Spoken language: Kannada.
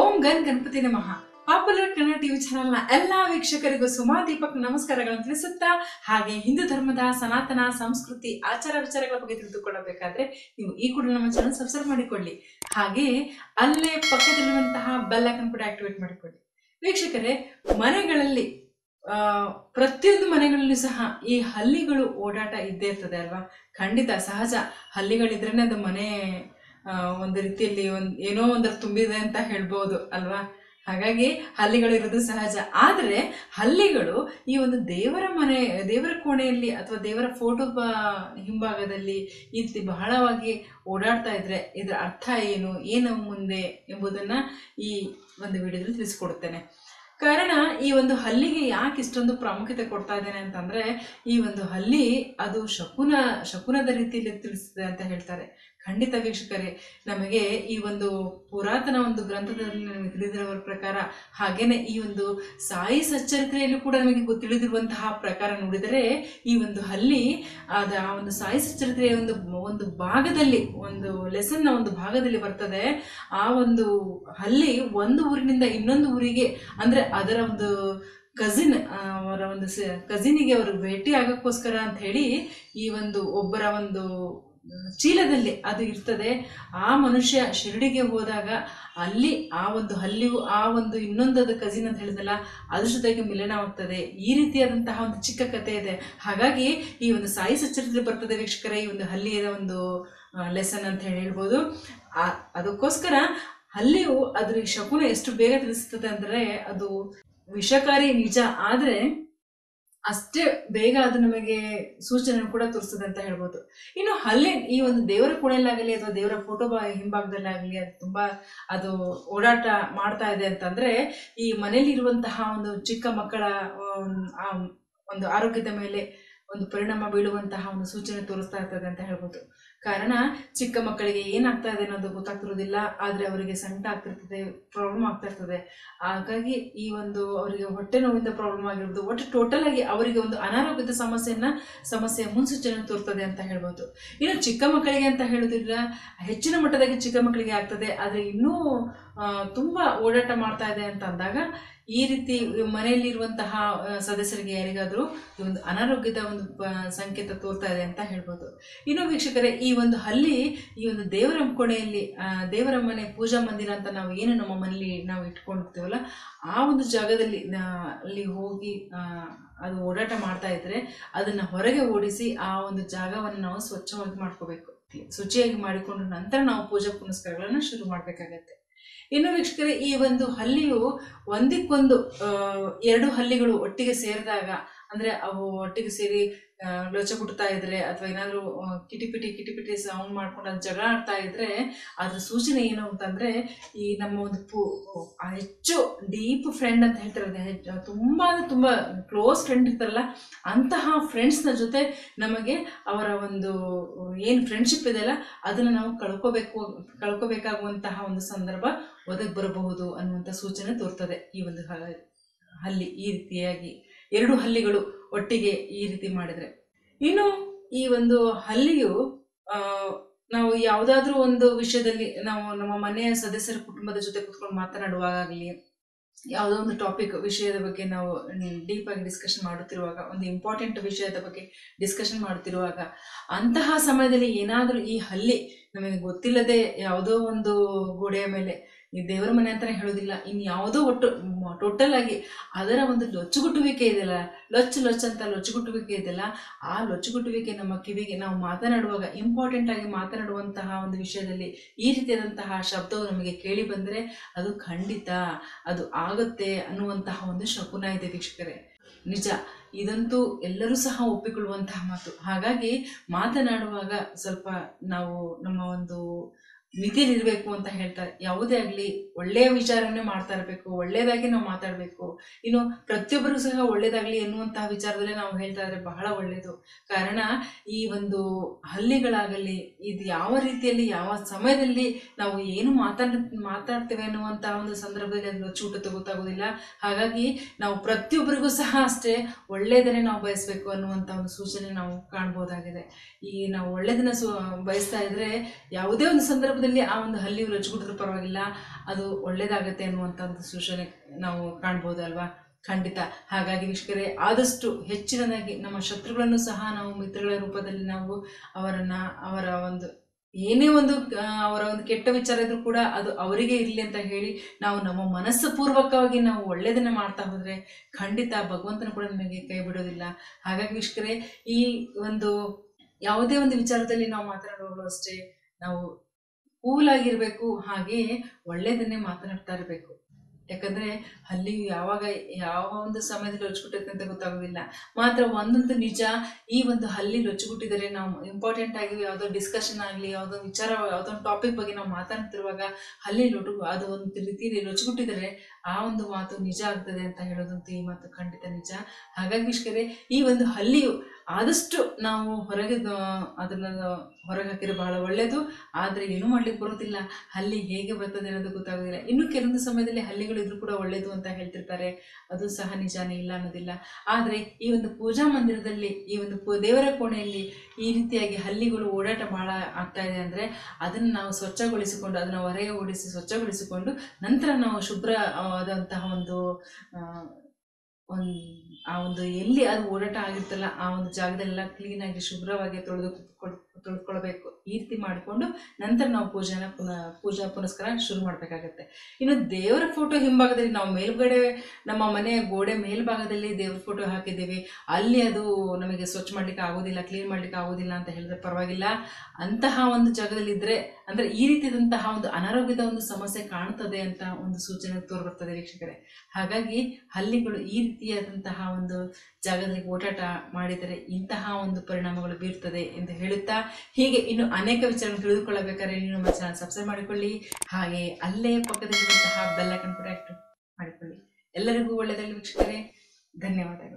ಓಂ ಗನ್ ಗಣಪತಿ ನಮಃ. ಪಾಪ್ಯುಲರ್ ಕನ್ನಡ ಟಿವಿ ಚಾನೆಲ್ನ ಎಲ್ಲಾ ವೀಕ್ಷಕರಿಗೂ ಸುಮಾ, ದೀಪಕ್ ನಮಸ್ಕಾರಗಳನ್ನು ತಿಳಿಸುತ್ತಾ ಹಾಗೆ ಹಿಂದೂ ಧರ್ಮದ ಸನಾತನ, ಸಂಸ್ಕೃತಿ, ಆಚಾರ ವಿಚಾರಗಳ ಬಗ್ಗೆ ತಿಳಿದುಕೊಳ್ಳಬೇಕಾದ್ರೆ ನೀವು ಈ ಕೂಡ ನಮ್ಮ ಚಾನಲ್ ಸಬ್ಸ್ಕ್ರೈಬ್ ಮಾಡಿಕೊಳ್ಳಿ. ಹಾಗೆ ಅಲ್ಲೇ ಪಕ್ಕದಲ್ಲಿರುವಂತಹ ಬೆಲ್ ಐಕನ್ ಕೂಡ ಆಕ್ಟಿವೇಟ್ ಮಾಡಿಕೊಳ್ಳಿ. ವೀಕ್ಷಕರೇ, ಮನೆಗಳಲ್ಲಿ ಪ್ರತಿಯೊಂದು ಮನೆಗಳಲ್ಲೂ ಸಹ ಈ ಹಲ್ಲಿಗಳು ಓಡಾಟ ಇದ್ದೇ ಇರ್ತದೆ ಅಲ್ವಾ? ಖಂಡಿತ, ಸಹಜ. ಹಲ್ಲಿಗಳಿದ್ರೇನೆ ಅದು ಮನೆ ಒಂದು ರೀತಿಯಲ್ಲಿ ಒಂದು ಏನೋ ಒಂದರ ತುಂಬಿದೆ ಅಂತ ಹೇಳ್ಬೋದು, ಅಲ್ವಾ? ಹಾಗಾಗಿ ಹಲ್ಲಿಗಳು ಇರೋದು ಸಹಜ. ಆದರೆ ಹಲ್ಲಿಗಳು ಈ ಒಂದು ದೇವರ ಮನೆ, ದೇವರ ಕೋಣೆಯಲ್ಲಿ ಅಥವಾ ದೇವರ ಫೋಟೋ ಹಿಂಭಾಗದಲ್ಲಿ ಈ ರೀತಿ ಬಹಳವಾಗಿ ಓಡಾಡ್ತಾ ಇದ್ರೆ ಇದರ ಅರ್ಥ ಏನು ಏನು ಮುಂದೆ ಎಂಬುದನ್ನ ಈ ಒಂದು ವಿಡಿಯೋದಲ್ಲಿ ತಿಳಿಸ್ಕೊಡ್ತೇನೆ ಕಾರಣ ಈ ಒಂದು ಹಲ್ಲಿಗೆ ಯಾಕೆ ಇಷ್ಟೊಂದು ಪ್ರಾಮುಖ್ಯತೆ ಕೊಡ್ತಾ ಇದ್ದೇನೆ ಅಂತಂದ್ರೆ ಈ ಒಂದು ಹಲ್ಲಿ ಅದು ಶಕುನ, ಶಕುನದ ರೀತಿಯಲ್ಲಿ ತಿಳಿಸ್ತದೆ ಅಂತ ಹೇಳ್ತಾರೆ. ಖಂಡಿತ ವೀಕ್ಷಕರೇ, ನಮಗೆ ಈ ಒಂದು ಪುರಾತನ ಒಂದು ಗ್ರಂಥದಲ್ಲಿ ನಮಗೆ ತಿಳಿದಿರುವ ಪ್ರಕಾರ, ಹಾಗೇನೆ ಈ ಒಂದು ಸಾಯಿ ಸಚ್ಚರಿತ್ರೆಯಲ್ಲೂ ಕೂಡ ನಮಗೆ ತಿಳಿದಿರುವಂತಹ ಪ್ರಕಾರ ನೋಡಿದರೆ, ಈ ಒಂದು ಹಲ್ಲಿ ಅದ ಆ ಒಂದು ಸಾಯಿ ಸಚ್ಚರಿತ್ರೆಯ ಒಂದು ಒಂದು ಭಾಗದಲ್ಲಿ, ಒಂದು ಲೆಸನ್ನ ಒಂದು ಭಾಗದಲ್ಲಿ ಬರ್ತದೆ. ಆ ಒಂದು ಹಲ್ಲಿ ಒಂದು ಊರಿನಿಂದ ಇನ್ನೊಂದು ಊರಿಗೆ, ಅಂದ್ರೆ ಅದರ ಒಂದು ಕಸಿನ್ ಅವರ ಒಂದು ಕಸಿನಿಗೆ ಅವರು ಭೇಟಿ ಆಗಕ್ಕೋಸ್ಕರ ಅಂತ ಹೇಳಿ, ಈ ಒಂದು ಒಬ್ಬರ ಒಂದು ಚೀಲದಲ್ಲಿ ಅದು ಇರ್ತದೆ. ಆ ಮನುಷ್ಯ ಶಿರಡಿಗೆ ಹೋದಾಗ ಅಲ್ಲಿ ಆ ಒಂದು ಹಲ್ಲಿಯು ಆ ಒಂದು ಇನ್ನೊಂದದ ಕಜಿನ್ ಅಂತ ಹೇಳಿದಲ್ಲ ಅದ್ರ ಜೊತೆಗೆ ಮಿಲನವಾಗ್ತದೆ ಈ ರೀತಿಯಾದಂತಹ ಒಂದು ಚಿಕ್ಕ ಕಥೆ ಇದೆ. ಹಾಗಾಗಿ ಈ ಒಂದು ಸಾಯಿ ಸಚ್ಚರಿತ್ರೆ ಬರ್ತದೆ ವೀಕ್ಷಕರೇ, ಈ ಒಂದು ಹಲ್ಲಿಯ ಒಂದು ಲೆಸನ್ ಅಂತ ಹೇಳಿ ಹೇಳ್ಬೋದು. ಅದಕ್ಕೋಸ್ಕರ ಹಲ್ಲಿಯು ಅದ್ರ ಶಕುನ ಎಷ್ಟು ಬೇಗ ತಿಳಿಸ್ತದೆ ಅಂದ್ರೆ ಅದು ವಿಷಕಾರಿ ನಿಜ. ಆದ್ರೆ ಅಷ್ಟೇ ಬೇಗ ಅದು ನಮಗೆ ಸೂಚನೆ ಕೂಡ ತೋರಿಸ್ತದೆ ಅಂತ ಹೇಳ್ಬೋದು. ಇನ್ನು ಹಲ್ಲೆ, ಈ ಒಂದು ದೇವರ ಕೋಣೆಯಲ್ಲಾಗಲಿ ಅಥವಾ ದೇವರ ಫೋಟೋ ಹಿಂಭಾಗದಲ್ಲಾಗಲಿ ಅದು ತುಂಬಾ ಅದು ಓಡಾಟ ಮಾಡ್ತಾ ಇದೆ ಅಂತಂದ್ರೆ, ಈ ಮನೆಯಲ್ಲಿರುವಂತಹ ಒಂದು ಚಿಕ್ಕ ಮಕ್ಕಳ ಒಂದು ಆರೋಗ್ಯದ ಮೇಲೆ ಒಂದು ಪರಿಣಾಮ ಬೀಳುವಂತಹ ಒಂದು ಸೂಚನೆ ತೋರಿಸ್ತಾ ಇರ್ತದೆ ಅಂತ ಹೇಳ್ಬೋದು. ಕಾರಣ ಚಿಕ್ಕ ಮಕ್ಕಳಿಗೆ ಏನಾಗ್ತಾ ಇದೆ ಅನ್ನೋದು ಗೊತ್ತಾಗ್ತಿರೋದಿಲ್ಲ, ಆದರೆ ಅವರಿಗೆ ಸಂಕಟ ಆಗ್ತಿರ್ತದೆ ಪ್ರಾಬ್ಲಮ್ ಆಗ್ತಾ ಇರ್ತದೆ. ಹಾಗಾಗಿ ಈ ಒಂದು ಅವರಿಗೆ ಹೊಟ್ಟೆ ನೋವಿಂದ ಪ್ರಾಬ್ಲಮ್ ಆಗಿರ್ಬೋದು ಒಟ್ಟು ಟೋಟಲ್ ಆಗಿ ಅವರಿಗೆ ಒಂದು ಅನಾರೋಗ್ಯದ ಸಮಸ್ಯೆಯನ್ನ ಸಮಸ್ಯೆಯ ಮುನ್ಸೂಚನೆ ತೋರ್ತದೆ ಅಂತ ಹೇಳ್ಬೋದು. ಇನ್ನು ಚಿಕ್ಕ ಮಕ್ಕಳಿಗೆ ಅಂತ ಹೇಳೋದಿಲ್ಲ, ಹೆಚ್ಚಿನ ಮಟ್ಟದಾಗಿ ಚಿಕ್ಕ ಮಕ್ಕಳಿಗೆ ಆಗ್ತದೆ, ಆದರೆ ಇನ್ನೂ ತುಂಬಾ ಓಡಾಟ ಮಾಡ್ತಾ ಇದೆ ಅಂತ ಅಂದಾಗ, ಈ ರೀತಿ ಮನೆಯಲ್ಲಿರುವಂತಹ ಸದಸ್ಯರಿಗೆ ಯಾರಿಗಾದರೂ ಒಂದು ಅನಾರೋಗ್ಯದ ಒಂದು ಸಂಕೇತ ತೋರ್ತಾ ಇದೆ ಅಂತ ಹೇಳ್ಬೋದು. ಇನ್ನು ವೀಕ್ಷಕರೇ ಒಂದು ಹಲ್ಲಿ, ಈ ಒಂದು ದೇವರ ಕೋಣೆಯಲ್ಲಿ ದೇವರ ಮನೆ ಪೂಜಾ ಮಂದಿರ ಅಂತ ನಾವು ಏನು ನಮ್ಮ ಮನೆಯಲ್ಲಿ ನಾವು ಇಟ್ಕೊಂಡಿರ್ತೀವಲ್ಲ ಆ ಒಂದು ಜಾಗದಲ್ಲಿ ಅಲ್ಲಿ ಹೋಗಿ ಅದು ಓಡಾಟ ಮಾಡ್ತಾ ಇದ್ರೆ ಅದನ್ನ ಹೊರಗೆ ಓಡಿಸಿ ಆ ಒಂದು ಜಾಗವನ್ನು ನಾವು ಸ್ವಚ್ಛವಾಗಿ ಮಾಡ್ಕೋಬೇಕು. ಶುಚಿಯಾಗಿ ಮಾಡಿಕೊಂಡು ನಂತರ ನಾವು ಪೂಜಾ ಪುನಸ್ಕಾರಗಳನ್ನು ಶುರು ಮಾಡಬೇಕಾಗತ್ತೆ. ಇನ್ನು ವೀಕ್ಷಕರೇ, ಈ ಒಂದು ಹಲ್ಲಿಯು ಒಂದಕ್ಕೊಂದು ಎರಡು ಹಲ್ಲಿಗಳು ಒಟ್ಟಿಗೆ ಸೇರಿದಾಗ ಅಂದ್ರೆ ಅವು ಒಟ್ಟಿಗೆ ಸೇರಿ ಲೋಚ ಕುಟ್ತಾ ಇದ್ರೆ ಅಥವಾ ಏನಾದ್ರು ಕಿಟಿಪಿಟಿ ಕಿಟಿಪಿಟಿ ಸೌಂಡ್ ಮಾಡ್ಕೊಂಡು ಅದು ಜಗಳ ಆಡ್ತಾ ಇದ್ರೆ, ಅದ್ರ ಸೂಚನೆ ಏನು ಅಂತಂದ್ರೆ, ಈ ನಮ್ಮ ಒಂದು ಪು ಹೆಚ್ಚು ಡೀಪ್ ಫ್ರೆಂಡ್ ಅಂತ ಹೇಳ್ತಾರೆ ತುಂಬಾ ತುಂಬಾ ಕ್ಲೋಸ್ ಫ್ರೆಂಡ್ ಇರ್ತಾರಲ್ಲ, ಅಂತಹ ಫ್ರೆಂಡ್ಸ್ನ ಜೊತೆ ನಮಗೆ ಅವರ ಒಂದು ಏನು ಫ್ರೆಂಡ್ಶಿಪ್ ಇದೆಯಲ್ಲ ಅದನ್ನು ನಾವು ಕಳ್ಕೋಬೇಕು, ಕಳ್ಕೋಬೇಕಾಗುವಂತಹ ಒಂದು ಸಂದರ್ಭ ಒದಗಿ ಬರಬಹುದು ಅನ್ನುವಂಥ ಸೂಚನೆ ತೋರ್ತದೆ ಈ ಒಂದು ಅಲ್ಲಿ ಈ ರೀತಿಯಾಗಿ. ಎರಡು ಹಲ್ಲಿಗಳು ಒಟ್ಟಿಗೆ ಈ ರೀತಿ ಮಾಡಿದ್ರೆ. ಇನ್ನು ಈ ಒಂದು ಹಲ್ಲಿಯು ನಾವು ಯಾವುದಾದ್ರೂ ಒಂದು ವಿಷಯದಲ್ಲಿ ನಾವು ನಮ್ಮ ಮನೆಯ ಸದಸ್ಯರ ಕುಟುಂಬದ ಜೊತೆ ಕುತ್ಕೊಂಡು ಮಾತನಾಡುವಾಗಲಿ ಯಾವುದೋ ಒಂದು ಟಾಪಿಕ್ ವಿಷಯದ ಬಗ್ಗೆ ನಾವು ಡೀಪ್ ಆಗಿ ಡಿಸ್ಕಷನ್ ಮಾಡುತ್ತಿರುವಾಗ, ಒಂದು ಇಂಪಾರ್ಟೆಂಟ್ ವಿಷಯದ ಬಗ್ಗೆ ಡಿಸ್ಕಷನ್ ಮಾಡುತ್ತಿರುವಾಗ, ಅಂತಹ ಸಮಯದಲ್ಲಿ ಏನಾದರೂ ಈ ಹಲ್ಲಿ ನಮಗೆ ಗೊತ್ತಿಲ್ಲದೆ ಯಾವುದೋ ಒಂದು ಗೋಡೆಯ ಮೇಲೆ ಈ ದೇವರ ಮನೆ ಅಂತಾನೆ ಹೇಳೋದಿಲ್ಲ. ಇನ್ನು ಯಾವುದೋ ಒಟ್ಟು ಟೋಟಲ್ ಆಗಿ ಅದರ ಒಂದು ಲೊಚ್ಚುಗುಟ್ಟುವಿಕೆ ಇದೆಯಲ್ಲ, ಲೊಚ್ಚು ಲೊಚ್ಚು ಅಂತ ಲೊಚ್ಚುಗುಟ್ಟುವಿಕೆ ಇದೆಯಲ್ಲ, ಆ ಲೊಚ್ಚುಗುಟ್ಟುವಿಕೆ ನಮ್ಮ ಕಿವಿಗೆ ನಾವು ಮಾತನಾಡುವಾಗ ಇಂಪಾರ್ಟೆಂಟ್ ಆಗಿ ಮಾತನಾಡುವಂತಹ ಒಂದು ವಿಷಯದಲ್ಲಿ ಈ ರೀತಿಯಾದಂತಹ ಶಬ್ದವು ನಮಗೆ ಕೇಳಿ ಬಂದರೆ ಅದು ಖಂಡಿತ ಅದು ಆಗುತ್ತೆ ಅನ್ನುವಂತಹ ಒಂದು ಶಕುನ ಇದೆ ವೀಕ್ಷಕರೇ. ನಿಜ, ಇದಂತೂ ಎಲ್ಲರೂ ಸಹ ಒಪ್ಪಿಕೊಳ್ಳುವಂತಹ ಮಾತು. ಹಾಗಾಗಿ ಮಾತನಾಡುವಾಗ ಸ್ವಲ್ಪ ನಾವು ನಮ್ಮ ಒಂದು ಮಿತಿಯಲ್ಲಿರಬೇಕು ಅಂತ ಹೇಳ್ತಾರೆ ಯಾವುದೇ ಆಗಲಿ ಒಳ್ಳೆಯ ವಿಚಾರವನ್ನೇ ಮಾಡ್ತಾ ಇರಬೇಕು, ಒಳ್ಳೇದಾಗಿ ನಾವು ಮಾತಾಡಬೇಕು. ಇನ್ನು ಪ್ರತಿಯೊಬ್ಬರು ಸಹ ಒಳ್ಳೆಯದಾಗಲಿ ಎನ್ನುವಂತಹ ವಿಚಾರದಲ್ಲಿ ನಾವು ಹೇಳ್ತಾ ಇದ್ರೆ ಬಹಳ ಒಳ್ಳೆಯದು ಕಾರಣ, ಈ ಒಂದು ಹಲ್ಲಿಗಳಾಗಲಿ, ಇದು ಯಾವ ರೀತಿಯಲ್ಲಿ, ಯಾವ ಸಮಯದಲ್ಲಿ ನಾವು ಏನು ಮಾತಾಡ್, ಮಾತಾಡ್ತೇವೆ ಅನ್ನುವಂತಹ ಒಂದು ಸಂದರ್ಭದಲ್ಲಿ ಅದು ಚೂಟ ಗೊತ್ತಾಗೋದಿಲ್ಲ ಹಾಗಾಗಿ ನಾವು ಪ್ರತಿಯೊಬ್ಬರಿಗೂ ಸಹ ಅಷ್ಟೇ ಒಳ್ಳೆಯದನ್ನೇ ನಾವು ಬಯಸಬೇಕು ಅನ್ನುವಂಥ ಒಂದು ಸೂಚನೆ ನಾವು ಕಾಣ್ಬೋದಾಗಿದೆ. ಈ ನಾವು ಒಳ್ಳೆಯದನ್ನ ಸು, ಬಯಸ್ತಾ ಇದ್ರೆ ಯಾವುದೇ ಒಂದು ಸಂದರ್ಭ ಸಂದರ್ಭದಲ್ಲಿ ಆ ಒಂದು ಹಲ್ಲಿಯು ರೊಚ್ಚಿಬಿಟ್ರೂ ಪರವಾಗಿಲ್ಲ. ಅದು ಒಳ್ಳೇದಾಗತ್ತೆ ಅನ್ನುವಂಥ ಒಂದು ಸೂಚನೆ ನಾವು ಕಾಣ್ಬೋದಲ್ವಾ? ಖಂಡಿತ. ಹಾಗಾಗಿ ವೀಕ್ಷಕರೇ, ಆದಷ್ಟು ಹೆಚ್ಚಿನದಾಗಿ ನಮ್ಮ ಶತ್ರುಗಳನ್ನು ಸಹ ನಾವು ಮಿತ್ರಗಳ ರೂಪದಲ್ಲಿ ನಾವು ಅವರನ್ನು, ಅವರ ಒಂದು, ಏನೇ ಒಂದು ಅವರ ಒಂದು ಕೆಟ್ಟ ವಿಚಾರ ಇದ್ರೂ ಕೂಡ ಅದು ಅವರಿಗೆ ಇರಲಿ ಅಂತ ಹೇಳಿ ನಾವು ನಮ್ಮ ಮನಸ್ಸು ಪೂರ್ವಕವಾಗಿ ನಾವು ಒಳ್ಳೆಯದನ್ನು ಮಾಡ್ತಾ ಹೋದರೆ ಖಂಡಿತ ಭಗವಂತನ ಕೂಡ ನಮಗೆ ಕೈ ಬಿಡೋದಿಲ್ಲ. ಹಾಗಾಗಿ ವೀಕ್ಷಕರೇ, ಈ ಒಂದು ಯಾವುದೇ ಒಂದು ವಿಚಾರದಲ್ಲಿ ನಾವು ಮಾತನಾಡುವಾಗಲೂ ಅಷ್ಟೇ ನಾವು ಕೂಲ್ ಹಾಗೆ ಒಳ್ಳೇದನ್ನೇ ಮಾತನಾಡ್ತಾ ಇರಬೇಕು. ಯಾಕಂದ್ರೆ ಅಲ್ಲಿ ಯಾವಾಗ ಯಾವ ಒಂದು ಸಮಯದಲ್ಲಿ ರೊಚ್ಚಿಬಿಟ್ಟೈತೆ ಅಂತ ಗೊತ್ತಾಗೋದಿಲ್ಲ. ಮಾತ್ರ ಒಂದೊಂದು ನಿಜ ಈ ಒಂದು ಹಲ್ಲಿ ರೊಚ್ಚಿಬಿಟ್ಟಿದರೆ ನಾವು ಇಂಪಾರ್ಟೆಂಟ್ ಆಗಿ ಯಾವುದೋ ಡಿಸ್ಕಷನ್ ಆಗಲಿ, ಯಾವುದೋ ವಿಚಾರ, ಯಾವುದೋ ಟಾಪಿಕ್ ಬಗ್ಗೆ ನಾವು ಮಾತಾಡ್ತಿರುವಾಗ ಹಲ್ಲಿ ಲೊಟು, ಅದು ಒಂದು ರೀತಿಯಲ್ಲಿ ರೊಚ್ಚಿಬಿಟ್ಟಿದರೆ ಆ ಒಂದು ಮಾತು ನಿಜ ಆಗ್ತದೆ ಅಂತ ಹೇಳೋದಂತೂ ಈ ಮಾತು ಖಂಡಿತ ನಿಜ. ಹಾಗಾಗಿ ಈ ಒಂದು ಹಲ್ಲಿಯು ಆದಷ್ಟು ನಾವು ಹೊರಗೆ ಅದನ್ನು ಹೊರಗೆ ಹಾಕಿದ್ರೆ ಬಹಳ ಒಳ್ಳೆಯದು ಆದರೆ ಏನೂ ಮಾಡ್ಲಿಕ್ಕೆ ಬರೋದಿಲ್ಲ. ಹಲ್ಲಿ ಹೇಗೆ ಬರ್ತದೆ ಅನ್ನೋದು ಗೊತ್ತಾಗೋದಿಲ್ಲ. ಇನ್ನು ಕೆಲವೊಂದು ಸಮಯದಲ್ಲಿ ಹಲ್ಲಿಗಳು ಇದ್ರೂ ಕೂಡ ಒಳ್ಳೆಯದು ಅಂತ ಹೇಳ್ತಿರ್ತಾರೆ. ಅದು ಸಹ ನಿಜಾನೇ ಇಲ್ಲ ಅನ್ನೋದಿಲ್ಲ. ಆದರೆ ಈ ಒಂದು ಪೂಜಾ ಮಂದಿರದಲ್ಲಿ, ಈ ಒಂದು ದೇವರ ಕೋಣೆಯಲ್ಲಿ ಈ ರೀತಿಯಾಗಿ ಹಲ್ಲಿಗಳು ಓಡಾಟ ಬಹಳ ಆಗ್ತಾ ಇದೆ ಅಂದರೆ ಅದನ್ನು ನಾವು ಸ್ವಚ್ಛಗೊಳಿಸಿಕೊಂಡು, ಅದನ್ನು ಹೊರಗೆ ಓಡಿಸಿ ಸ್ವಚ್ಛಗೊಳಿಸಿಕೊಂಡು ನಂತರ ನಾವು ಶುಭ್ರ ಆದಂತಹ ಒಂದು ಒಂದು ಆ ಒಂದು ಎಲ್ಲಿ ಅದು ಓಡಾಟ ಆಗಿರ್ತಲ್ಲ ಆ ಒಂದು ಜಾಗದಲ್ಲೆಲ್ಲ ಕ್ಲೀನಾಗಿ ಶುಭ್ರವಾಗಿ ತೊಳೆದು ತೊಳ್ಕೊಳ್ಬೇಕು. ಈ ರೀತಿ ಮಾಡಿಕೊಂಡು ನಂತರ ನಾವು ಪೂಜೆನ ಪೂಜಾ ಪುನಸ್ಕಾರ ಶುರು ಮಾಡಬೇಕಾಗತ್ತೆ. ಇನ್ನು ದೇವರ ಫೋಟೋ ಹಿಂಭಾಗದಲ್ಲಿ ನಾವು ಮೇಲ್ಗಡೆ, ನಮ್ಮ ಮನೆಯ ಗೋಡೆ ಮೇಲ್ಭಾಗದಲ್ಲಿ ದೇವ್ರ ಫೋಟೋ ಹಾಕಿದ್ದೀವಿ. ಅಲ್ಲಿ ಅದು ನಮಗೆ ಸ್ವಚ್ಛ ಮಾಡ್ಲಿಕ್ಕೆ ಆಗೋದಿಲ್ಲ ಕ್ಲೀನ್ ಮಾಡ್ಲಿಕ್ಕೆ ಆಗೋದಿಲ್ಲ ಅಂತ ಹೇಳಿದ್ರೆ ಪರವಾಗಿಲ್ಲ. ಅಂತಹ ಒಂದು ಜಾಗದಲ್ಲಿ ಇದ್ರೆ, ಅಂದ್ರೆ ಈ ರೀತಿಯಾದಂತಹ ಒಂದು ಅನಾರೋಗ್ಯದ ಒಂದು ಸಮಸ್ಯೆ ಕಾಣ್ತದೆ ಅಂತ ಒಂದು ಸೂಚನೆ ತೋರ್ಬರ್ತದೆ ವೀಕ್ಷಕರೇ. ಹಾಗಾಗಿ ಹಲ್ಲಿಗಳು ಈ ರೀತಿಯಾದಂತಹ ಒಂದು ಜಾಗದಲ್ಲಿ ಓಟಾಟ ಮಾಡಿದರೆ ಇಂತಹ ಒಂದು ಪರಿಣಾಮಗಳು ಬೀರ್ತದೆ ಎಂದು ಹೇಳುತ್ತಾ, ಹೀಗೆ ಇನ್ನು ಅನೇಕ ವಿಚಾರಗಳನ್ನು ತಿಳಿದುಕೊಳ್ಳಬೇಕಾದ್ರೆ ನೀವು ನಮ್ಮ ಚಾನಲ್ ಸಬ್ಸ್ಕ್ರೈಬ್ ಮಾಡಿಕೊಳ್ಳಿ. ಹಾಗೆ ಅಲ್ಲೇ ಪಕ್ಕದಲ್ಲಿರುವಂತಹ ಬೆಲ್ಲೈಕನ್ ಕೂಡ ಆಕ್ಟಿವ್ ಮಾಡಿಕೊಳ್ಳಿ. ಎಲ್ಲರಿಗೂ ಒಳ್ಳೆಯದಾಗಲಿ ವೀಕ್ಷಕರೇ. ಧನ್ಯವಾದಗಳು.